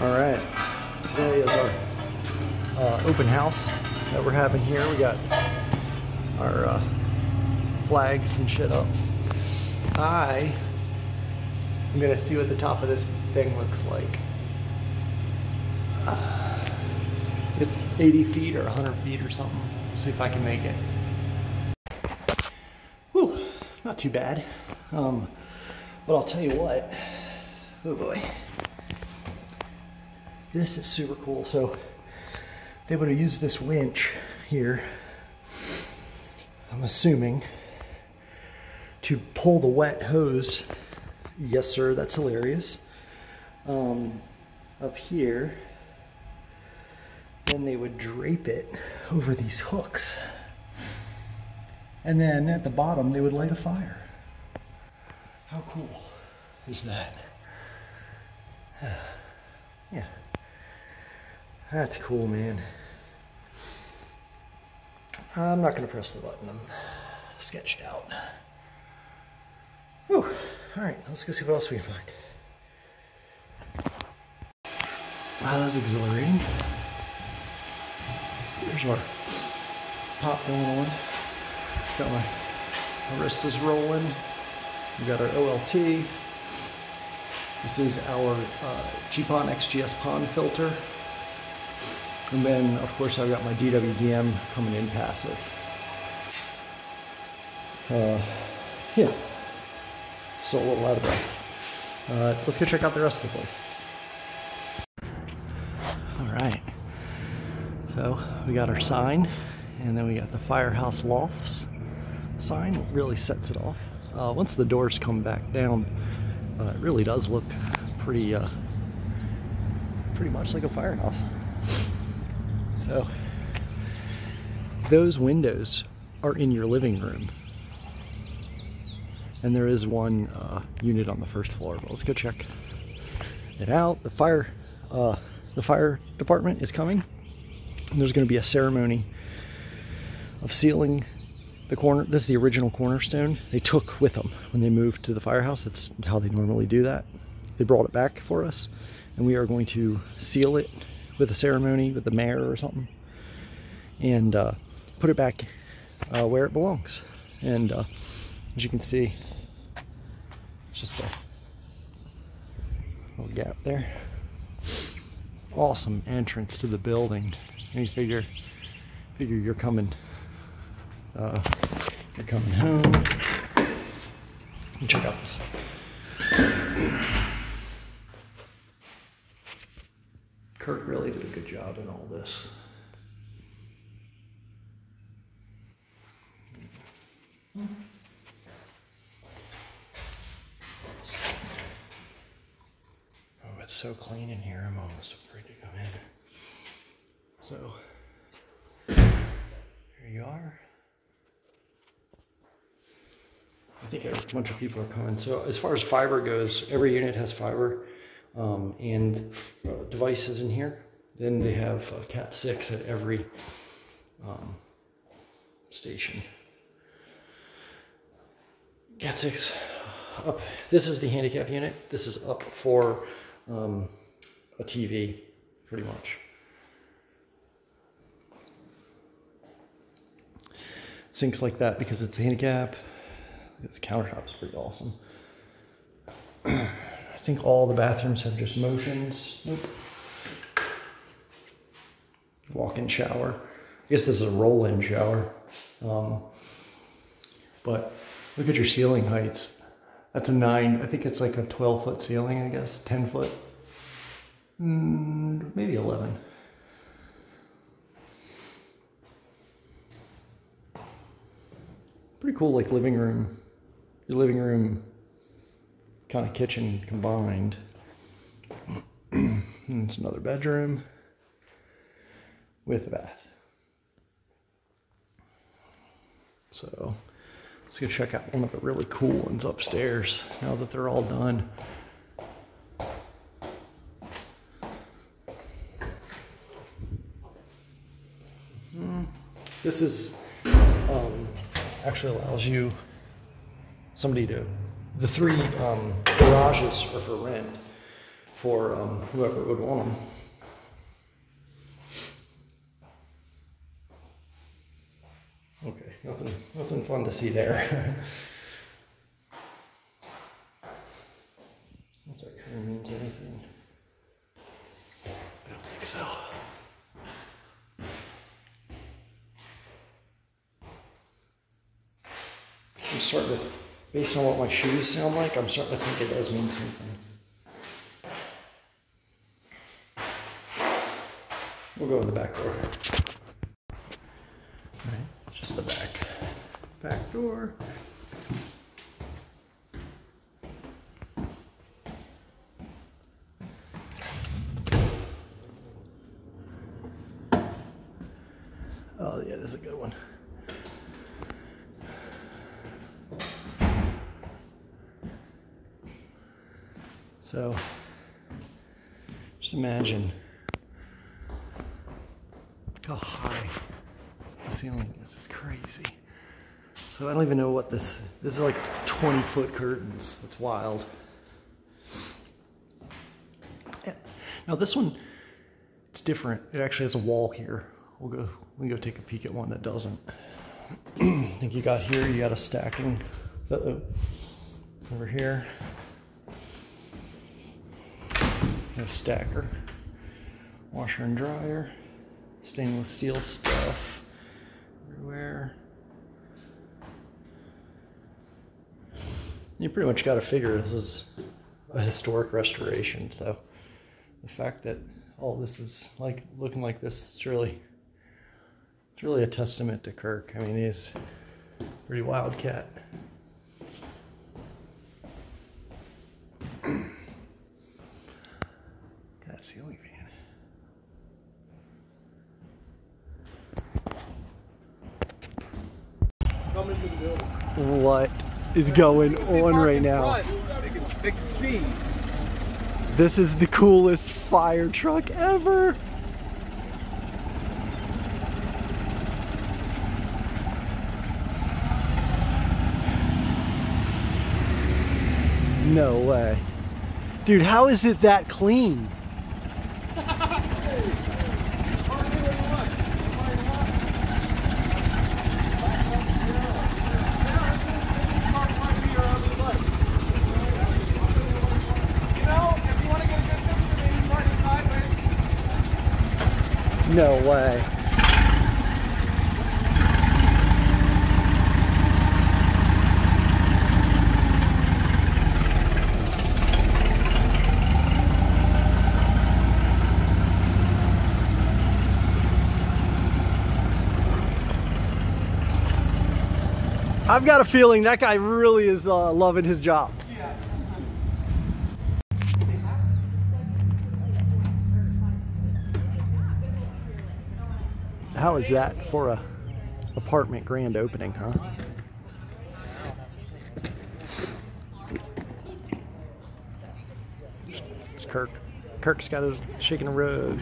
All right, today is our uh, open house that we're having here. We got our uh, flags and shit up. I am gonna see what the top of this thing looks like. Uh, it's 80 feet or 100 feet or something. See if I can make it. Whew, not too bad. Um, but I'll tell you what. Oh boy. This is super cool. So they would have used this winch here, I'm assuming, to pull the wet hose. Yes, sir, that's hilarious. Um, up here, then they would drape it over these hooks. And then at the bottom, they would light a fire. How cool is that? That's cool, man. I'm not going to press the button. I'm sketched out. Whew. All right, let's go see what else we can find. Wow, that was exhilarating. There's our pop going on. Got my Aristas rolling. We got our OLT. This is our uh, GPON XGS PON filter. And then, of course, I've got my DWDM coming in passive. Uh, yeah. So a little out of breath. Uh, let's go check out the rest of the place. All right. So we got our sign, and then we got the Firehouse Lofts sign. It really sets it off. Uh, once the doors come back down, uh, it really does look pretty, uh, pretty much like a firehouse. So those windows are in your living room. And there is one uh, unit on the first floor. But let's go check it out. The fire, uh, the fire department is coming. There's going to be a ceremony of sealing the corner. This is the original cornerstone they took with them when they moved to the firehouse. That's how they normally do that. They brought it back for us, and we are going to seal it with a ceremony with the mayor or something, and uh, put it back uh, where it belongs. And uh, as you can see, it's just a little gap there. Awesome entrance to the building. And you figure, figure you're coming, uh, you're coming home. Check out this. Kurt really did a good job in all this. Oh, it's so clean in here. I'm almost afraid to come in. So, here you are. I think a bunch of people are coming. So, as far as fiber goes, every unit has fiber um, and uh, devices in here. Then they have Cat 6 at every um, station. Cat 6 up. This is the handicap unit. This is up for um, a TV, pretty much. Sinks like that because it's a handicap. This countertop is pretty awesome. I think all the bathrooms have just motions. Nope. Walk-in shower. I guess this is a roll-in shower. Um, but look at your ceiling heights. That's a nine, I think it's like a 12 foot ceiling, I guess, 10 foot, mm, maybe 11. Pretty cool, like living room, your living room, kind of kitchen combined. it's another bedroom with a bath. So let's go check out one of the really cool ones upstairs now that they're all done. This is um, actually allows you somebody to the three um, garages are for rent for um, whoever would want them. Okay, nothing, nothing fun to see there. if that kind of means anything. I don't think so. I'm starting to, based on what my shoes sound like, I'm starting to think it does mean something. We'll go in the back door. Right, just the back, back door. Oh yeah, this is a good one. So, just imagine how high the ceiling is. It's crazy. So I don't even know what this, this is like 20 foot curtains. That's wild. Now this one, it's different. It actually has a wall here. We'll go, we go take a peek at one that doesn't. I think you got here, you got a stacking, uh -oh, over here. A stacker, washer and dryer, stainless steel stuff everywhere. You pretty much got to figure this is a historic restoration, so the fact that all this is like looking like this, it's really, it's really a testament to Kirk. I mean, he's pretty wild that ceiling fan. What is going on right now? They can, see. This is the coolest fire truck ever. No way. Dude, how is it that clean? No way. I've got a feeling that guy really is uh, loving his job. How is that for a apartment grand opening, huh? It's Kirk. Kirk's got his shaking a rug.